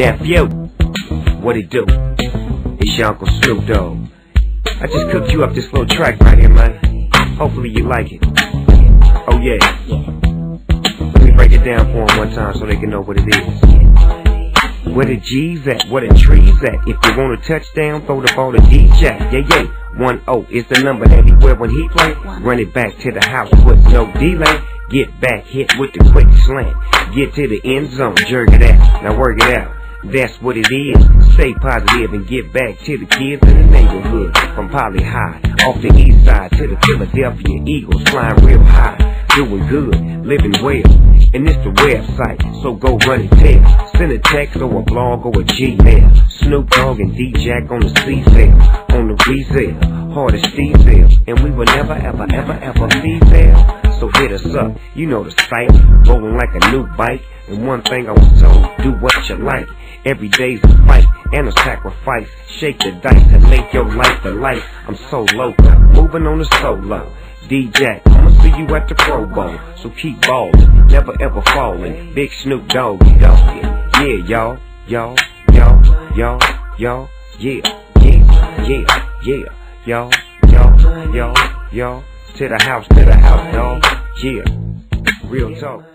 nephew. What it do? It's your Uncle Snoop Dogg. I just cooked you up this little track right here, man. Hopefully you like it. Oh yeah. Let me break it down for them one time so they can know what it is. Where the G's at, where the trees at. If you want a touchdown, throw the ball to DJ. Yeah, yeah. 1-0 is the number that he wear when he play. Run it back to the house with no delay. Get back, hit with the quick slant. Get to the end zone, jerk it out. Now work it out. That's what it is. Stay positive and get back to the kids in the neighborhood. From Poly High, off the east side to the Philadelphia Eagles, flying real high. Doing good, living well. And it's the website, so go run it tell. Send a text or a blog or a Gmail. Snoop Dogg and D-Jack on the C-Cell, on the resale. Hard as diesel, and we will never ever ever ever be there. So hit us up, mm-hmm. you know the site, rolling like a new bike. And one thing I was told, do what you like. Every day's a fight and a sacrifice. Shake the dice and make your life a life. I'm so local, moving on the solo. DJ, I'ma see you at the Pro Bowl. So keep ballin', never ever fallin'. Big Snoop Dogg, doggy. Yeah, y'all, y'all, y'all, y'all, y'all, yeah, yeah, yeah, yeah, y'all, y'all, y'all, y'all. To the house, to the house, dog. Yeah, real talk.